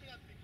Atlantic.